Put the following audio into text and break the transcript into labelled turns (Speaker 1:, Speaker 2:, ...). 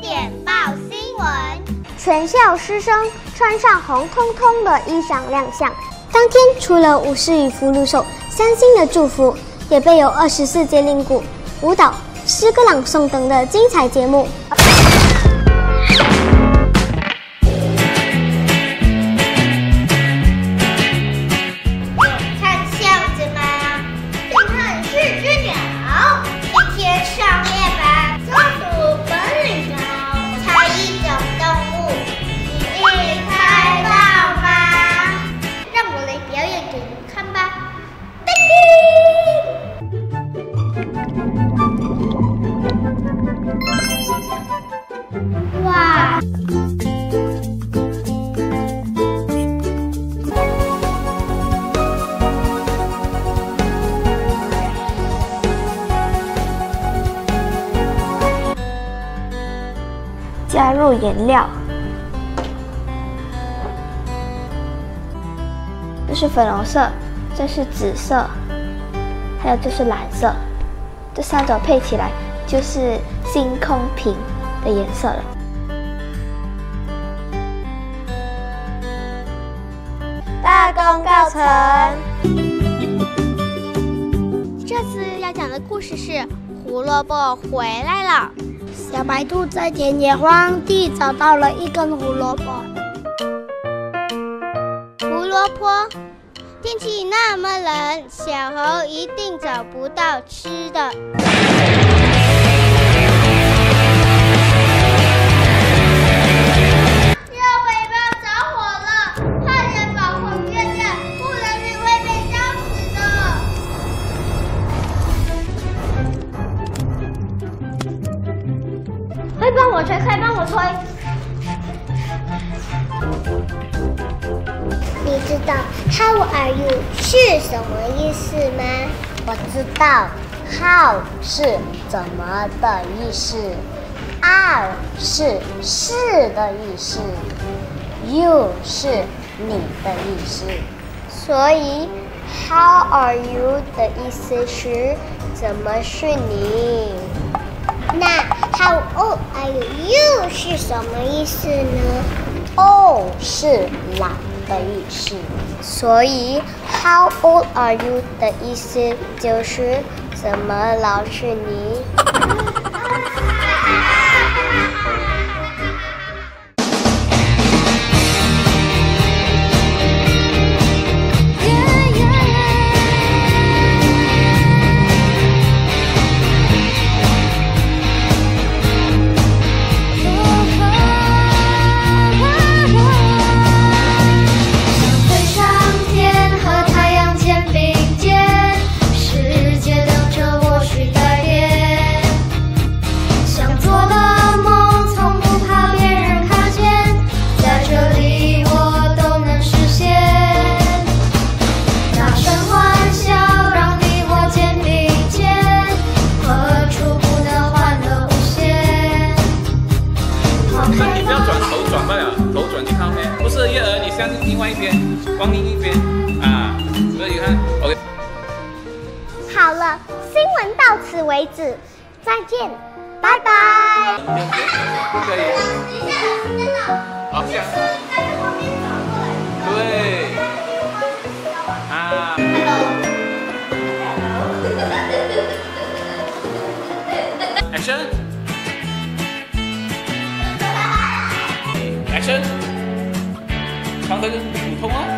Speaker 1: 点报新闻，
Speaker 2: 全校师生穿上红彤彤的衣裳亮相。当天，除了舞狮与俘虏手三星的祝福，也备有二十四节令鼓、舞蹈、诗歌朗诵等的精彩节目。颜料，这是粉红色，这是紫色，还有这是蓝色，这三种配起来就是星空瓶的颜色了。大功告成。
Speaker 1: 这次要讲的故事是胡萝卜回来了。
Speaker 3: 小白兔在田野荒地找到了一根胡萝卜。
Speaker 1: 胡萝卜，天气那么冷，小猴一定找不到吃的。你
Speaker 3: 知道 “How are you” 是什么意思吗？我知道，“How” 是怎么的意思，“are” 是是的意思，“you” 是你的意思，所以 “How are you” 的意思是怎么是你？那 How old are you? 是什么意思呢？old 是老的意思，所以 How old are you 的意思就是怎么老是你？
Speaker 4: 边，往另一边。啊，所以你看，OK。
Speaker 2: 好了，新闻到此为止，再见，拜拜。
Speaker 4: 可以。好，这样。对。啊。Action。Action。唱的普通哦。